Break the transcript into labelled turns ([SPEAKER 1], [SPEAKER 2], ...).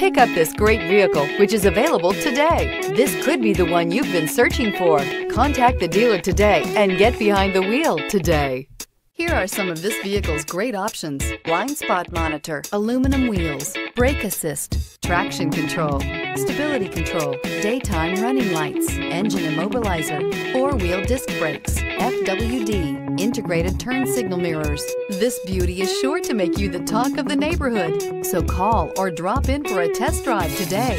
[SPEAKER 1] Pick up this great vehicle, which is available today. This could be the one you've been searching for. Contact the dealer today and get behind the wheel today. Here are some of this vehicle's great options. Blind spot monitor, aluminum wheels, brake assist, traction control, stability control, daytime running lights, engine immobilizer, four-wheel disc brakes, FWD, integrated turn signal mirrors. This beauty is sure to make you the talk of the neighborhood. So call or drop in for a test drive today.